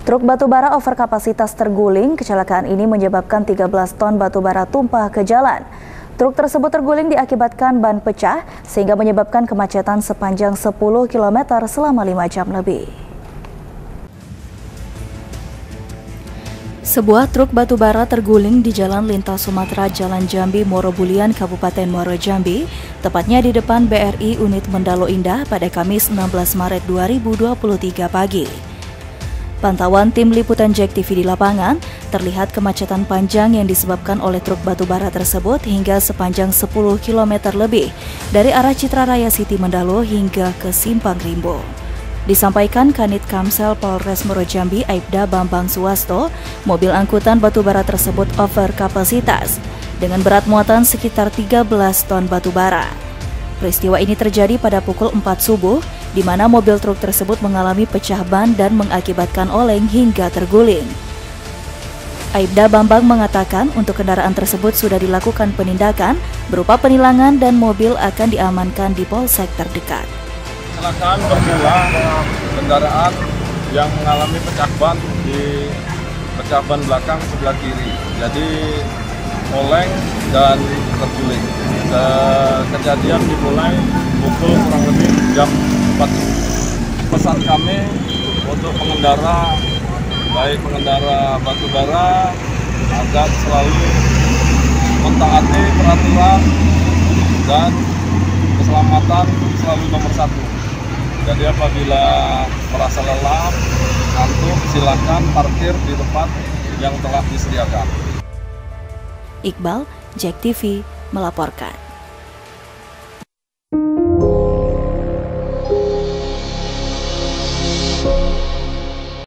Truk batubara overkapasitas terguling, kecelakaan ini menyebabkan 13 ton batubara tumpah ke jalan. Truk tersebut terguling diakibatkan ban pecah sehingga menyebabkan kemacetan sepanjang 10 km selama 5 jam lebih. Sebuah truk batubara terguling di Jalan Lintas Sumatera Jalan Jambi Morobulian Kabupaten Muaro Jambi, tepatnya di depan BRI Unit Mendalo Indah pada Kamis 16 Maret 2023 pagi. Pantauan tim liputan Jack TV di lapangan, terlihat kemacetan panjang yang disebabkan oleh truk batu bara tersebut hingga sepanjang 10 km lebih dari arah Citra Raya City Mendalo hingga ke Simpang Rimbo. Disampaikan Kanit Kamsel Polres Jambi Aibda Bambang Suwasto, mobil angkutan batu bara tersebut over kapasitas dengan berat muatan sekitar 13 ton batu bara. Peristiwa ini terjadi pada pukul 4 subuh di mana mobil truk tersebut mengalami pecah ban dan mengakibatkan oleng hingga terguling. Aibda Bambang mengatakan untuk kendaraan tersebut sudah dilakukan penindakan berupa penilangan dan mobil akan diamankan di polsek terdekat. Kecelakaan bermula kendaraan yang mengalami pecah ban di pecah ban belakang sebelah kiri. Jadi oleng dan terguling. Kejadian dimulai pukul kurang lebih jam pesan kami untuk pengendara baik pengendara batu bara agar selalu mentaati peraturan dan keselamatan selalu nomor satu. Jadi apabila merasa lelah, ngantuk, silakan parkir di tempat yang telah disediakan. Iqbal, Jack TV melaporkan.